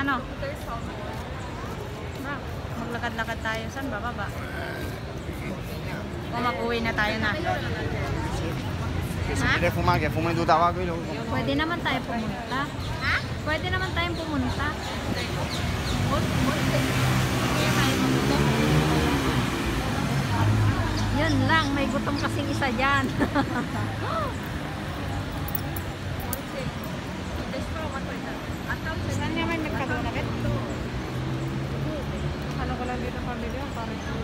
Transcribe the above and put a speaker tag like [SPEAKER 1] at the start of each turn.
[SPEAKER 1] Ano? Ba, maglakad-lakad tayo. Saan ba? Baba. O mag-uwi na tayo na. Ha?
[SPEAKER 2] fumen tu tabaco y luego...
[SPEAKER 1] Pwede naman tayo pumunta. Ha? Pwede naman tayong pumunta. Yun lang, may gutom kasing isa dyan. Sorry.